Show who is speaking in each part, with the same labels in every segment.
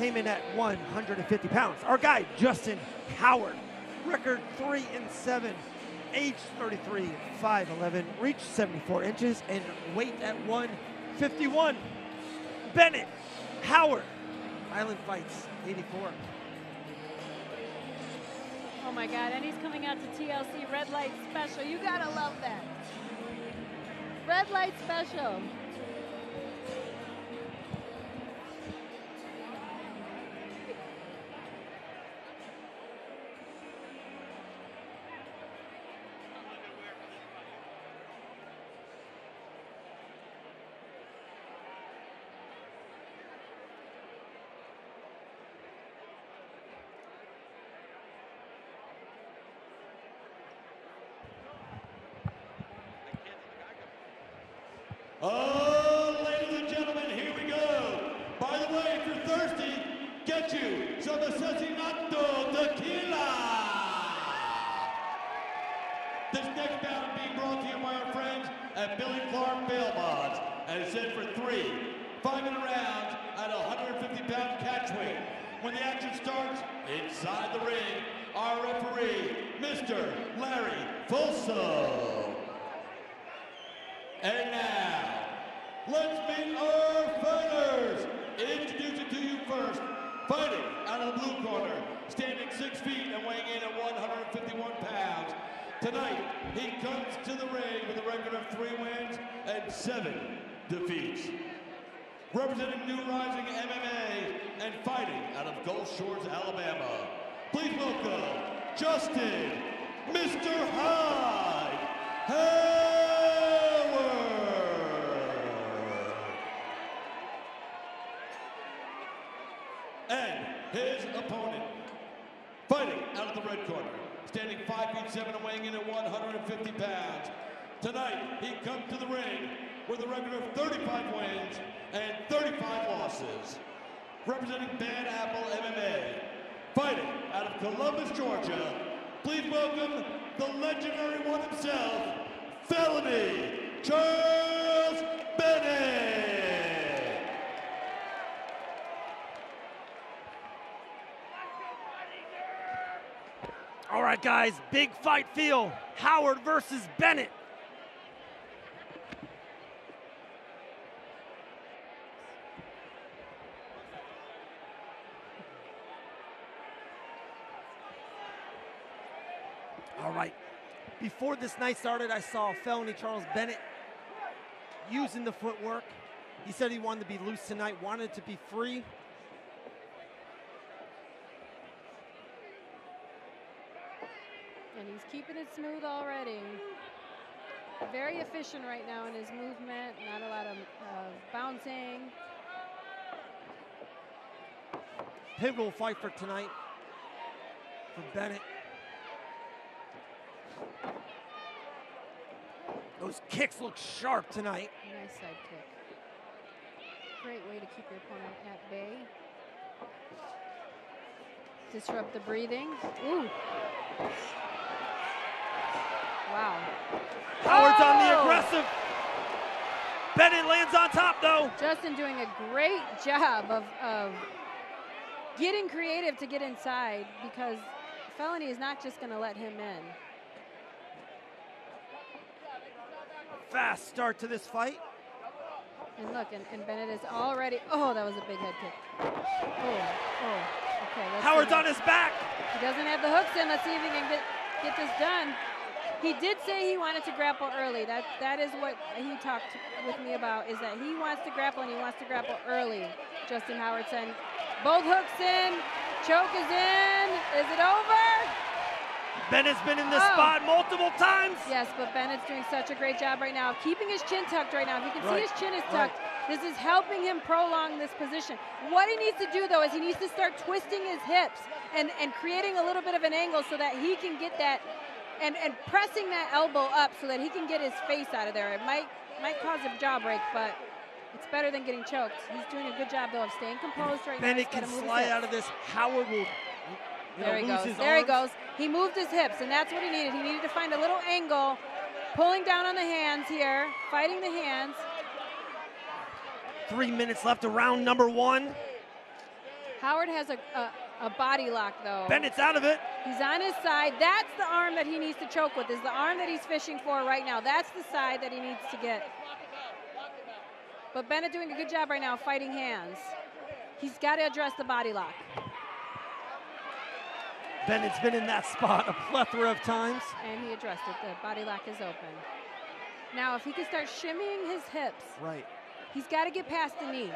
Speaker 1: came in at 150 pounds. Our guy, Justin Howard, record three and seven, age 33, 5'11", reach 74 inches, and weight at 151. Bennett Howard, Island Fights, 84.
Speaker 2: Oh my God, and he's coming out to TLC Red Light Special. You gotta love that. Red Light Special.
Speaker 3: Oh, ladies and gentlemen, here we go. By the way, if you're thirsty, get you some Asesinato Tequila. This next bout being brought to you by our friends at Billy Clark Bail Bonds, and it's set for three, five-minute rounds at 150-pound catch weight. When the action starts, inside the ring, our referee, Mr. Larry Folso. And now, let's meet our fighters. Introducing to you first, fighting out of the blue corner, standing six feet and weighing in at 151 pounds. Tonight, he comes to the ring with a record of three wins and seven defeats. Representing New Rising MMA and fighting out of Gulf Shores, Alabama. Please welcome Justin, Mr. Hyde. Howard. And his opponent, fighting out of the red corner, standing 5 feet 7 and weighing in at 150 pounds. Tonight, he comes to the ring with a record of 35 wins and 35 losses. Representing Bad Apple MMA, fighting out of Columbus, Georgia, please welcome the legendary one himself, Felony Charles Bennett.
Speaker 1: All right, guys, big fight feel. Howard versus Bennett. All right. Before this night started, I saw felony Charles Bennett using the footwork. He said he wanted to be loose tonight, wanted to be free.
Speaker 2: And he's keeping it smooth already. Very efficient right now in his movement, not a lot of uh, bouncing.
Speaker 1: Pivotal fight for tonight for Bennett. Those kicks look sharp tonight.
Speaker 2: Nice side kick. Great way to keep your opponent at bay. Disrupt the breathing. Ooh. Wow.
Speaker 1: Howard's on the
Speaker 2: Oh!
Speaker 1: aggressive. Bennett lands on top though.
Speaker 2: Justin doing a great job of, of getting creative to get inside because Felony is not just going to let him in.
Speaker 1: Fast start to this fight.
Speaker 2: And look, and, and Bennett is already. Oh, that was a big head kick. Oh, oh. Okay. Let's
Speaker 1: Howard's on his back.
Speaker 2: He doesn't have the hooks in. Let's see if he can get, get this done. He did say he wanted to grapple early. That that is what he talked with me about. Is that he wants to grapple and he wants to grapple early. Justin Howard said, both hooks in, choke is in. Is it over?
Speaker 1: Ben has been in this
Speaker 2: Oh.
Speaker 1: spot multiple times.
Speaker 2: Yes, but Bennett's doing such a great job right now keeping his chin tucked right now. If you can
Speaker 1: Right,
Speaker 2: see his chin is
Speaker 1: right.
Speaker 2: tucked, this is helping him prolong this position. What he needs to do though is he needs to start twisting his hips and, and creating a little bit of an angle so that he can get that and, and pressing that elbow up so that he can get his face out of there. It might might cause a jaw break, but it's better than getting choked. He's doing a good job though of staying composed right now.
Speaker 1: Bennett
Speaker 2: He's
Speaker 1: can slide out of this. Howard will. You know,
Speaker 2: There he goes. There he goes. He moved his hips, and that's what he needed. He needed to find a little angle, pulling down on the hands here, fighting the hands.
Speaker 1: Three minutes left of round number one.
Speaker 2: Howard has a, a, a body lock, though.
Speaker 1: Bennett's out of it.
Speaker 2: He's on his side. That's the arm that he needs to choke with, is the arm that he's fishing for right now. That's the side that he needs to get. But Bennett doing a good job right now fighting hands. He's got to address the body lock.
Speaker 1: Bennett's been in that spot a plethora of times.
Speaker 2: And he addressed it. The body lock is open. Now, if he can start shimmying his hips,
Speaker 1: Right.
Speaker 2: he's got to get past the knee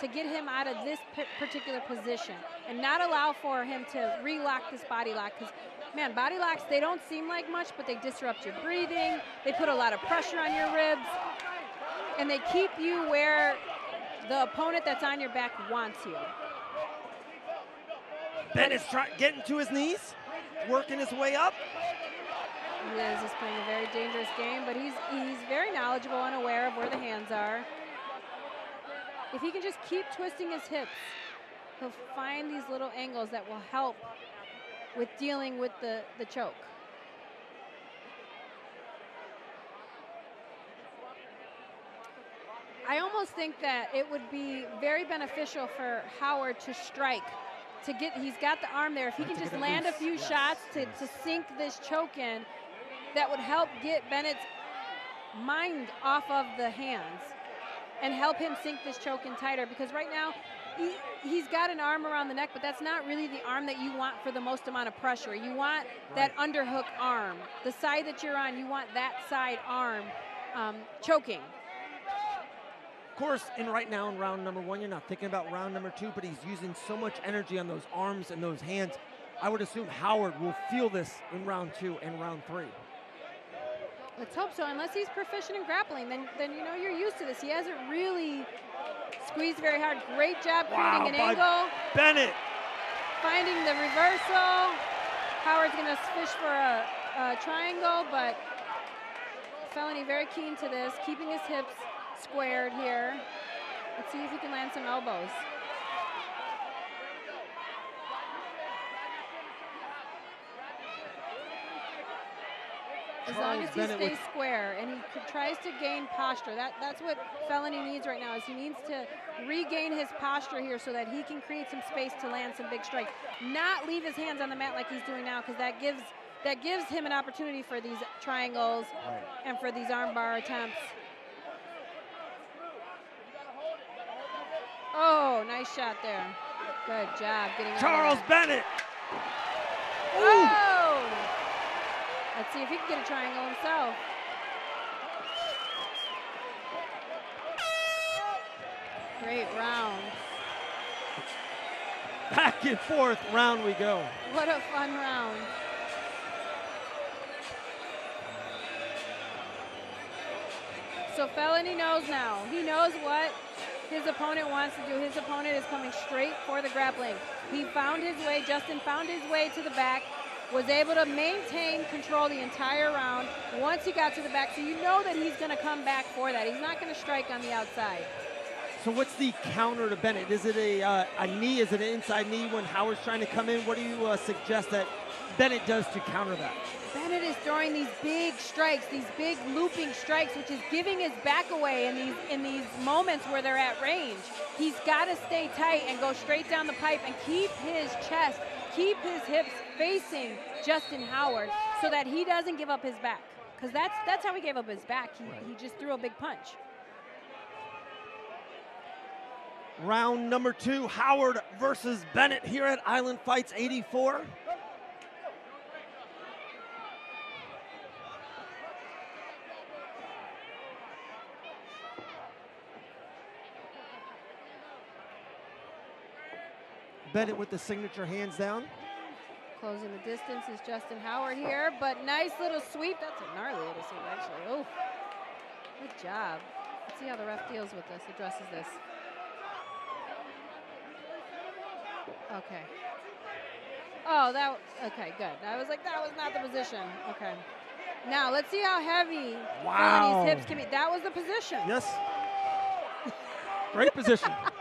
Speaker 2: to get him out of this particular position and not allow for him to relock this body lock because man body locks they don't seem like much but they disrupt your breathing they put a lot of pressure on your ribs and they keep you where the opponent that's on your back wants you
Speaker 1: Bennett's trying getting to his knees, working his way up.
Speaker 2: he is just playing a very dangerous game but he's he's very knowledgeable and aware of where the hands are if he can just keep twisting his hips he'll find these little angles that will help with dealing with the, the choke. I almost think that it would be very beneficial for Howard to strike. To get, he's got the arm there. If he can just land a few
Speaker 1: yes,
Speaker 2: shots to,
Speaker 1: yes.
Speaker 2: to sink this choke in, that would help get Bennett's mind off of the hands and help him sink this choke in tighter because right now he, he's got an arm around the neck, but that's not really the arm that you want for the most amount of pressure. You want that underhook arm. The side that you're on, you want that side arm um, choking.
Speaker 1: Of course, in right now in round number one, you're not thinking about round number two, but he's using so much energy on those arms and those hands. I would assume Howard will feel this in round two and round three.
Speaker 2: Let's hope so. Unless he's proficient in grappling, then then you know you're used to this. He hasn't really squeezed very hard. Great job
Speaker 1: Wow,
Speaker 2: creating an angle,
Speaker 1: Bennett.
Speaker 2: finding the reversal. Howard's gonna fish for a, a triangle, but Felony very keen to this, keeping his hips squared here. Let's see if he can land some elbows. As oh,
Speaker 1: long
Speaker 2: as he
Speaker 1: Bennett
Speaker 2: stays square and he tries to gain posture, that, that's what Felony needs right now. Is he needs to regain his posture here so that he can create some space to land some big strikes. Not leave his hands on the mat like he's doing now, because that gives that gives him an opportunity for these triangles
Speaker 1: Right.
Speaker 2: and for these armbar attempts. Oh, nice shot there. Good job getting
Speaker 1: Charles. Bennett.
Speaker 2: Oh! Let's see if he can get a triangle himself. Great round.
Speaker 1: Back and forth round we go.
Speaker 2: What a fun round. So Felony knows now. He knows what his opponent wants to do. His opponent is coming straight for the grappling. He found his way, Justin found his way to the back, was able to maintain control the entire round once he got to the back. So you know that he's going to come back for that. He's not going to strike on the outside.
Speaker 1: So what's the counter to Bennett? Is it a, uh, a knee? Is it an inside knee when Howard's trying to come in? What do you uh, suggest that Bennett does to counter that?
Speaker 2: Bennett is throwing these big strikes, these big looping strikes, which is giving his back away in these in these moments where they're at range. He's got to stay tight and go straight down the pipe and keep his chest, keep his hips facing Justin Howard so that he doesn't give up his back. Because that's that's how he gave up his back. He,
Speaker 1: Right.
Speaker 2: he just threw a big punch.
Speaker 1: Round number two, Howard versus Bennett here at Island Fights 84. Bennett with the signature hands down.
Speaker 2: Closing the distance is Justin Howard here, but nice little sweep. That's a gnarly little sweep, actually. Oh, good job. Let's see how the ref deals with this, addresses this. Okay. Oh, that, okay, good. I was like, that was not the position. Okay. Now, let's see how heavy
Speaker 1: Wow.
Speaker 2: Hips can be. That was the position.
Speaker 1: Yes. Great position.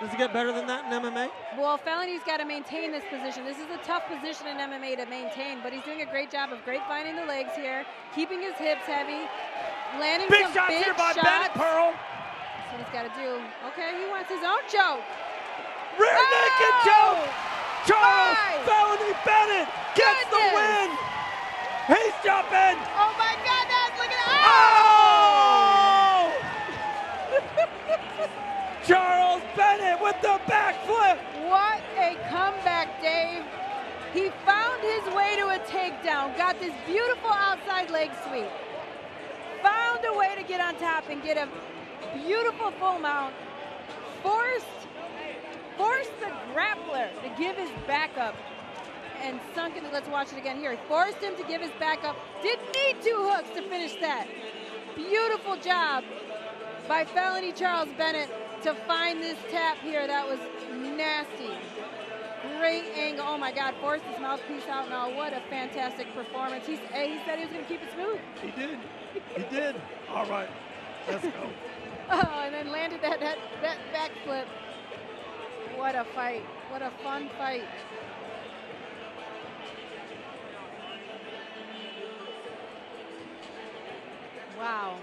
Speaker 1: Does it get better than that in MMA?
Speaker 2: Well, Felony's got to maintain this position. This is a tough position in MMA to maintain, but he's doing a great job of grapevine the legs here, keeping his hips heavy, landing
Speaker 1: Big
Speaker 2: some
Speaker 1: shots
Speaker 2: big
Speaker 1: here by
Speaker 2: shots.
Speaker 1: Bennett Pearl.
Speaker 2: That's what he's got to do. Okay, he wants his own choke.
Speaker 1: Rear oh! naked
Speaker 2: Oh!
Speaker 1: choke. Charles
Speaker 2: My
Speaker 1: Felony Bennett gets the
Speaker 2: goodness.
Speaker 1: win. He's jumping.
Speaker 2: Oh my goodness, look at that.
Speaker 1: Oh! Charles Bennett with the backflip.
Speaker 2: What a comeback, Dave. He found his way to a takedown, got this beautiful outside leg sweep, found a way to get on top and get a beautiful full mount, forced, forced the grappler to give his back up and sunk into, let's watch it again here. He forced him to give his back up, didn't need two hooks to finish that. Beautiful job by Felony Charles Bennett to find this tap here. That was nasty. Great angle. Oh my God, forced his mouthpiece out now. What a fantastic performance. He's, he said he was going to keep it smooth.
Speaker 1: He did. He did. All right. Let's go.
Speaker 2: Oh, and then landed that, that, that backflip. What a fight. What a fun fight. Wow.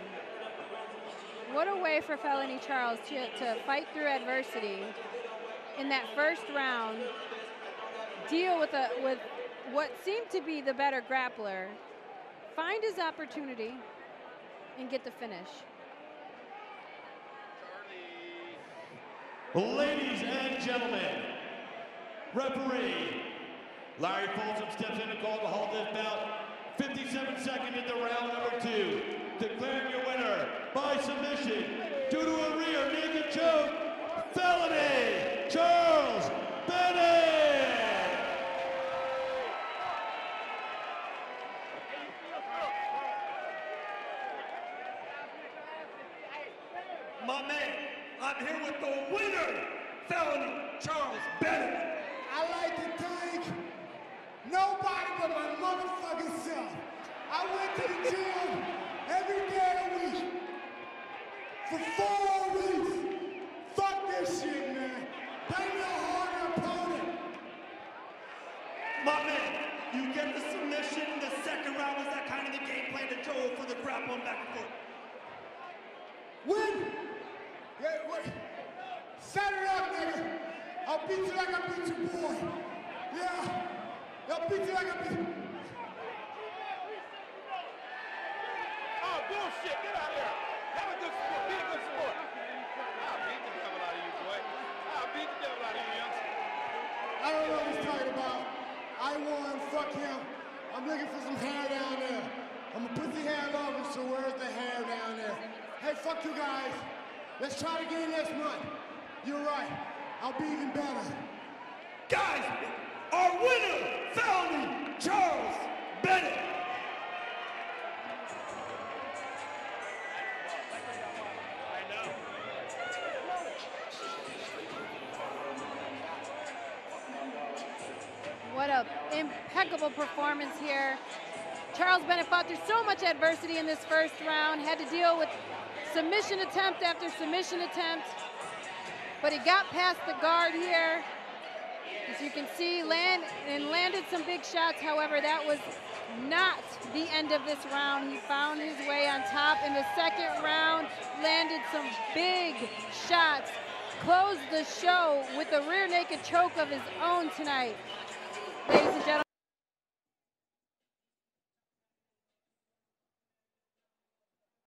Speaker 2: What a way for Felony Charles to, to fight through adversity in that first round, deal with a with what seemed to be the better grappler, find his opportunity, and get the finish.
Speaker 3: Ladies and gentlemen, referee Larry Folsom steps in to call the halt this bout. 57 seconds into round number two. Declaring your winner by submission due to a rear naked choke, felony Charles Bennett.
Speaker 1: My man, I'm here with the winner, Felony Charles Bennett.
Speaker 4: I like to thank nobody but my motherfucking self. I went to the gym every day of the week for four weeks. Fuck this shit, man. Me a harder opponent.
Speaker 1: My man, you get the submission. The second round was that kind of the game plan to Joel for the grappling back and forth.
Speaker 4: Win. Yeah, wait. Set it up, nigga. I'll beat you like I beat your boy. Yeah. I'll beat you like I beat
Speaker 5: Oh, bullshit. Get out of here. Have a good sport. Be a good sport. I'll beat the devil out of you, boy. I'll beat the devil out of you, youngster.
Speaker 4: I don't know what he's talking about. I won, fuck him. I'm looking for some hair down there. I'm gonna put the hair over, so where's the hair down there? Hey, fuck you guys. Let's try it again next month. You're right. I'll be even better.
Speaker 1: Guys, our winner,
Speaker 2: Impeccable performance here. Charles Bennett fought through so much adversity in this first round, had to deal with submission attempt after submission attempt, but he got past the guard here. As you can see, land and landed some big shots. However, that was not the end of this round. He found his way on top in the second round, landed some big shots, closed the show with a rear naked choke of his own tonight.